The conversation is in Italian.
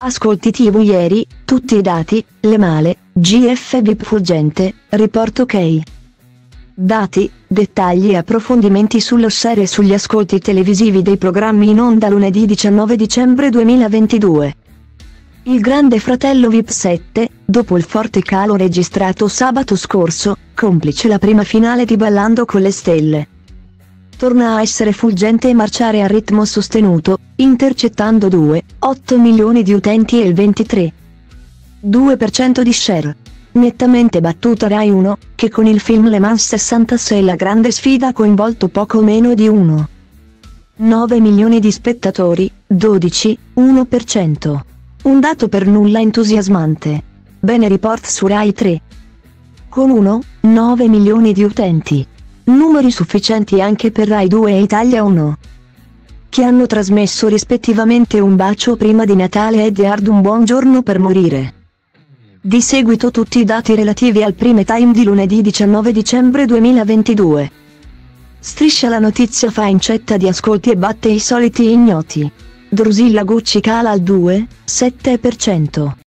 Ascolti TV ieri, tutti i dati, le male, GF VIP fuggente, report ok. Dati, dettagli e approfondimenti sullo share e sugli ascolti televisivi dei programmi in onda lunedì 19 dicembre 2022. Il Grande Fratello VIP 7, dopo il forte calo registrato sabato scorso, complice la prima finale di Ballando con le Stelle torna a essere fulgente e marciare a ritmo sostenuto, intercettando 2,8 milioni di utenti e il 23,2% di share. Nettamente battuta Rai 1, che con il film Le Mans 66 la grande sfida ha coinvolto poco meno di 1. 9 milioni di spettatori, 12,1%. Un dato per nulla entusiasmante. Bene report su Rai 3. Con 1,9 milioni di utenti numeri sufficienti anche per Rai 2 e Italia 1 che hanno trasmesso rispettivamente Un bacio prima di Natale ed Hard Un buongiorno per morire. Di seguito tutti i dati relativi al prime time di lunedì 19 dicembre 2022. Striscia la notizia fa incetta di ascolti e batte i soliti ignoti. Drusilla Gucci cala al 2,7%.